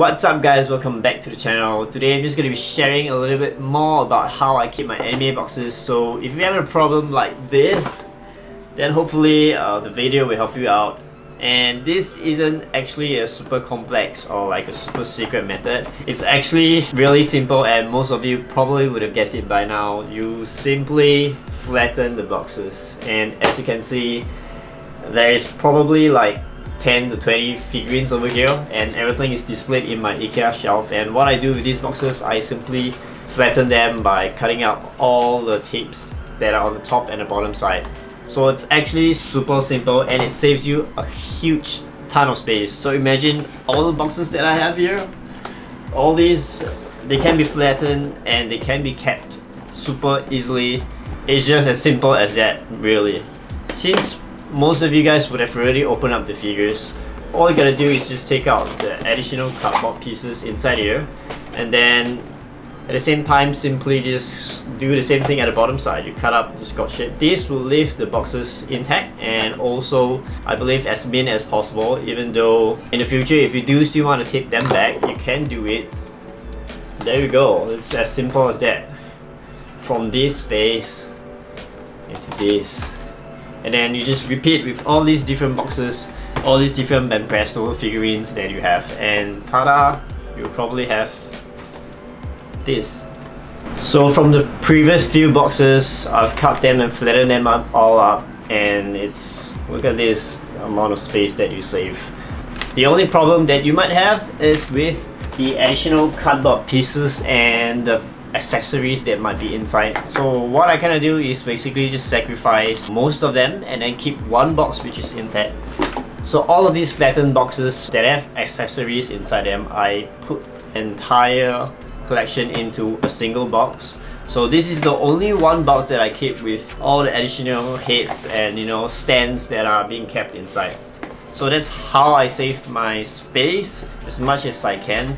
What's up guys, welcome back to the channel. Today I'm just going to be sharing a little bit more about how I keep my anime boxes. So if you have a problem like this, then hopefully uh, the video will help you out. And this isn't actually a super complex or like a super secret method. It's actually really simple and most of you probably would have guessed it by now. You simply flatten the boxes and as you can see, there is probably like 10 to 20 figurines over here and everything is displayed in my IKEA shelf. And what I do with these boxes I simply flatten them by cutting out all the tapes that are on the top and the bottom side. So it's actually super simple and it saves you a huge ton of space. So imagine all the boxes that I have here. All these they can be flattened and they can be kept super easily. It's just as simple as that really. Since most of you guys would have already opened up the figures. All you gotta do is just take out the additional cardboard pieces inside here and then at the same time simply just do the same thing at the bottom side. You cut up the scotch tape. This will leave the boxes intact and also I believe as min as possible even though in the future if you do still want to tape them back you can do it. There you go. It's as simple as that. From this space into this and then you just repeat with all these different boxes all these different Banpresto figurines that you have. And tada you'll probably have this. So from the previous few boxes I've cut them and flattened them up all up. And it's look at this amount of space that you save. The only problem that you might have is with the additional cardboard pieces and the accessories that might be inside. So what I kind of do is basically just sacrifice most of them and then keep one box which is intact. So all of these flattened boxes that have accessories inside them, I put entire collection into a single box. So this is the only one box that I keep with all the additional heads and you know stands that are being kept inside. So that's how I save my space as much as I can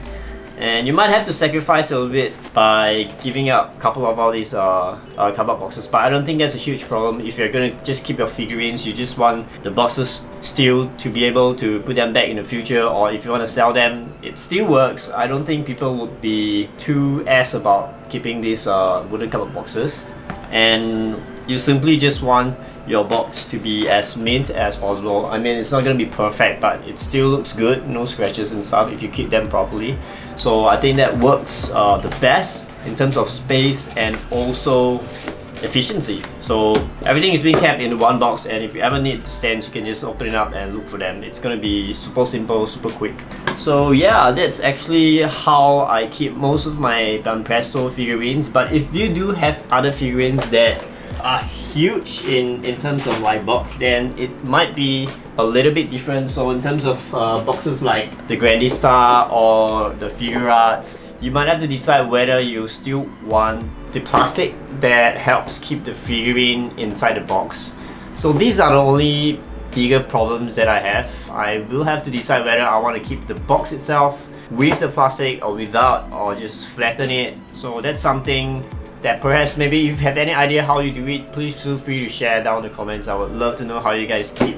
and you might have to sacrifice a little bit by giving up a couple of all these uh, uh, cardboard boxes but I don't think that's a huge problem. If you're gonna just keep your figurines you just want the boxes still to be able to put them back in the future or if you want to sell them it still works. I don't think people would be too ass about keeping these uh, wooden cardboard boxes. And you simply just want your box to be as mint as possible. I mean, it's not going to be perfect, but it still looks good, no scratches and stuff if you keep them properly. So I think that works uh, the best in terms of space and also efficiency. So everything is being kept in one box and if you ever need the stands, you can just open it up and look for them. It's going to be super simple, super quick. So yeah, that's actually how I keep most of my Banpresto figurines. But if you do have other figurines that are huge in, in terms of like box, then it might be a little bit different. So in terms of uh, boxes like the Grandista or the Figuarts, you might have to decide whether you still want the plastic that helps keep the figurine inside the box. So these are the only bigger problems that I have. I will have to decide whether I want to keep the box itself with the plastic or without or just flatten it. So that's something that perhaps maybe if you have any idea how you do it, please feel free to share down in the comments. I would love to know how you guys keep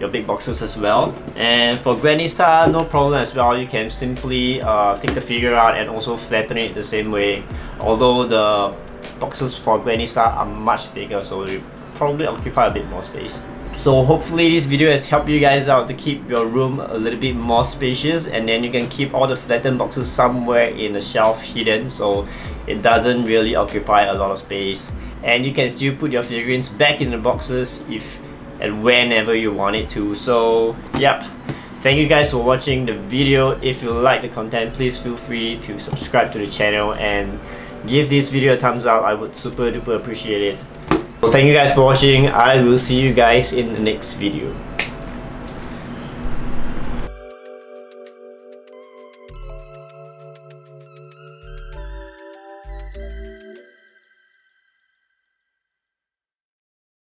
your big boxes as well. And for Grandista, no problem as well. You can simply uh, take the figure out and also flatten it the same way. Although the boxes for Grandista are much thicker, so they probably occupy a bit more space. So hopefully this video has helped you guys out to keep your room a little bit more spacious and then you can keep all the flattened boxes somewhere in the shelf hidden so it doesn't really occupy a lot of space. And you can still put your figurines back in the boxes if and whenever you want it to. So yep thank you guys for watching the video. If you like the content please feel free to subscribe to the channel and give this video a thumbs up. I would super duper appreciate it well, thank you guys for watching. I will see you guys in the next video.